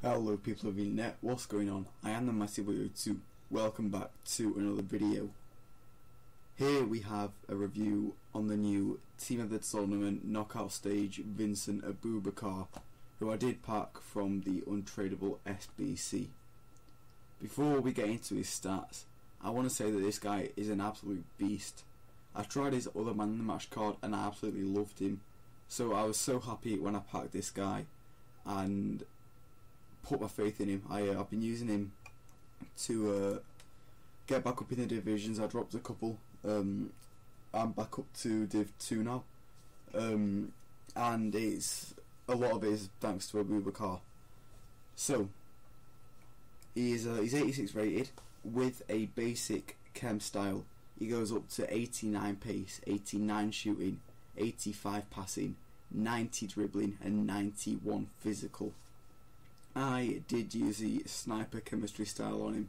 Hello people of the net, what's going on? I am the MattyBoy02 welcome back to another video. Here we have a review on the new Team of the Tournament knockout stage Vincent Aboubakar, who I did pack from the untradeable SBC. Before we get into his stats, I want to say that this guy is an absolute beast. I tried his other man in the match card and I absolutely loved him, so I was so happy when I packed this guy and put my faith in him. I, uh, I've been using him to uh, get back up in the divisions. I dropped a couple. Um, I'm back up to Div 2 now. Um, and it's a lot of it is thanks to Aboubakar. So, he is, uh, he's 86 rated with a basic chem style. He goes up to 89 pace, 89 shooting, 85 passing, 90 dribbling, and 91 physical. I did use the sniper chemistry style on him.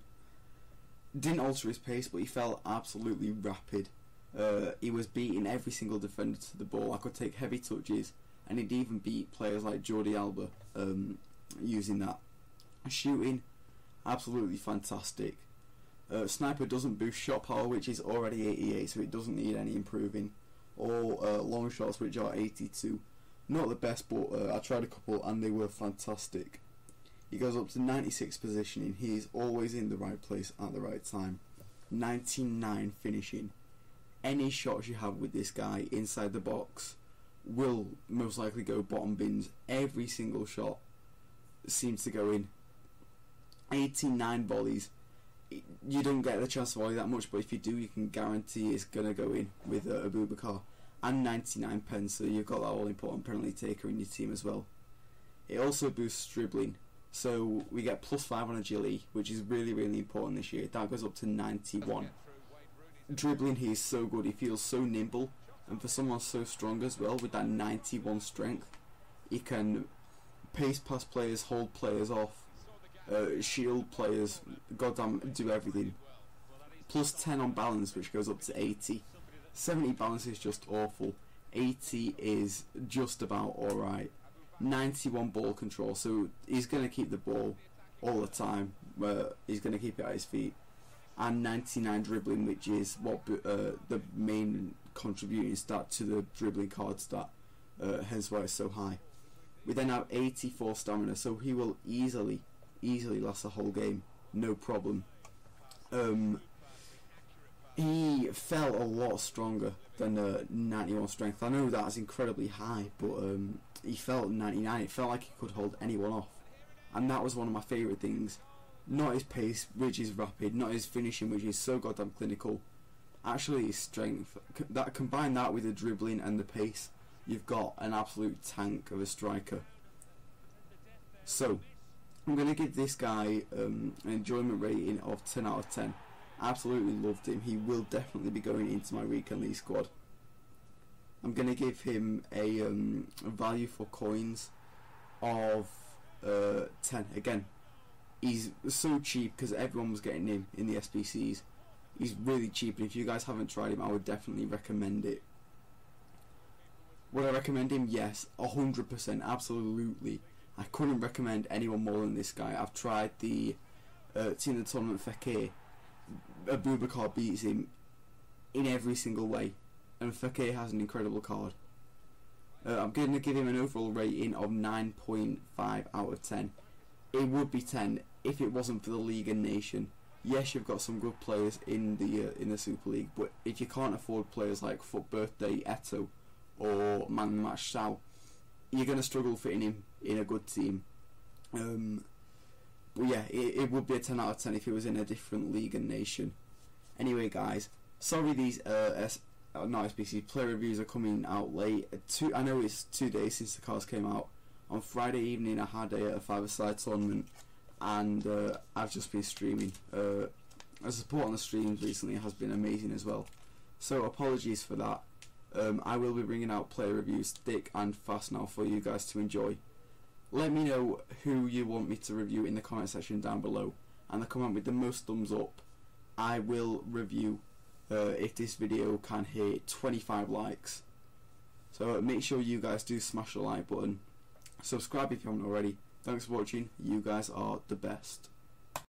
Didn't alter his pace, but he felt absolutely rapid. Uh, he was beating every single defender to the ball. I could take heavy touches, and he'd even beat players like Jordi Alba um, using that. Shooting, absolutely fantastic. Uh, sniper doesn't boost shot power, which is already 88, so it doesn't need any improving. Or uh, long shots, which are 82. Not the best, but uh, I tried a couple and they were fantastic. He goes up to 96 positioning. He is always in the right place at the right time. 99 finishing. Any shots you have with this guy inside the box will most likely go bottom bins. Every single shot seems to go in. 89 volleys. You don't get the chance to volley that much, but if you do, you can guarantee it's going to go in with uh, Aboubakar. And 99 pence, so you've got that all important penalty taker in your team as well. It also boosts dribbling. So we get plus 5 on agility, which is really, really important this year. That goes up to 91. Dribbling, he's so good. He feels so nimble. And for someone so strong as well, with that 91 strength, he can pace past players, hold players off, uh, shield players, goddamn, do everything. Plus 10 on balance, which goes up to 80. 70 balance is just awful. 80 is just about alright. 91 ball control, so he's going to keep the ball all the time. Uh, he's going to keep it at his feet. And 99 dribbling, which is what uh, the main contributing stat to the dribbling card stat, uh, hence why it's so high. We then have 84 stamina, so he will easily, easily last the whole game, no problem. Um, he felt a lot stronger than uh, 91 strength. I know that's incredibly high, but um, he felt 99. It felt like he could hold anyone off, and that was one of my favourite things. Not his pace, which is rapid, not his finishing, which is so goddamn clinical. Actually, his strength. That combine that with the dribbling and the pace, you've got an absolute tank of a striker. So, I'm going to give this guy um, an enjoyment rating of 10 out of 10. Absolutely loved him. He will definitely be going into my weekend league squad. I'm going to give him a, um, value for coins of uh, 10. Again, he's so cheap because everyone was getting him in the SBCs. He's really cheap, and if you guys haven't tried him, I would definitely recommend it. Would I recommend him? Yes, 100%, absolutely. I couldn't recommend anyone more than this guy. I've tried the uh, Team of the Tournament Fekir. Aboubakar beats him in every single way and Fekir has an incredible card. Uh, I'm going to give him an overall rating of 9.5 out of 10. It would be 10 if it wasn't for the league and nation. Yes, you've got some good players in the uh, in the Super League, but if you can't afford players like Foot Birthday, Eto'o, or Man Match Sal, you're going to struggle fitting him in a good team. Um, but yeah, it, it would be a 10 out of 10 if it was in a different league and nation. Anyway, guys, sorry these uh, uh, not SBC player reviews are coming out late. Uh, two, I know it's two days since the cards came out. On Friday evening, I had a, a five-a-side tournament, and uh, I've just been streaming. Uh, the support on the streams recently has been amazing as well. So apologies for that. Um, I will be bringing out player reviews thick and fast now for you guys to enjoy. Let me know who you want me to review in the comment section down below, and the comment with the most thumbs up, I will review uh, if this video can hit 25 likes. So make sure you guys do smash the like button, subscribe if you haven't already, Thanks for watching. You guys are the best.